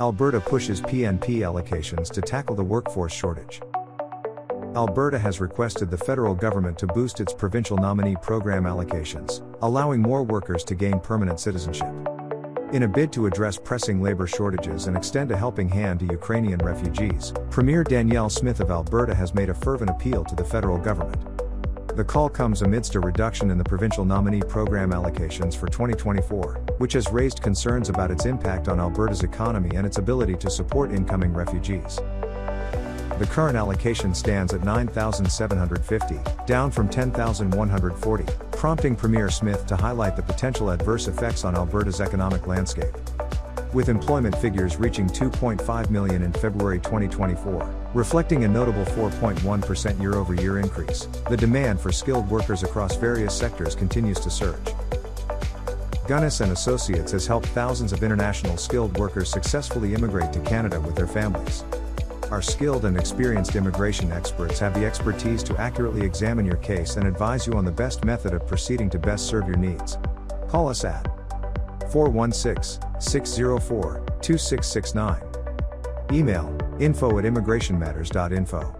Alberta pushes PNP allocations to tackle the workforce shortage. Alberta has requested the federal government to boost its provincial nominee program allocations, allowing more workers to gain permanent citizenship. In a bid to address pressing labor shortages and extend a helping hand to Ukrainian refugees, Premier Danielle Smith of Alberta has made a fervent appeal to the federal government. The call comes amidst a reduction in the provincial nominee program allocations for 2024, which has raised concerns about its impact on Alberta's economy and its ability to support incoming refugees. The current allocation stands at 9,750, down from 10,140, prompting Premier Smith to highlight the potential adverse effects on Alberta's economic landscape. With employment figures reaching 2.5 million in February 2024, reflecting a notable 4.1% year over year increase, the demand for skilled workers across various sectors continues to surge. Gunness and Associates has helped thousands of international skilled workers successfully immigrate to Canada with their families. Our skilled and experienced immigration experts have the expertise to accurately examine your case and advise you on the best method of proceeding to best serve your needs. Call us at 416 604 2669. Email info at immigrationmatters.info.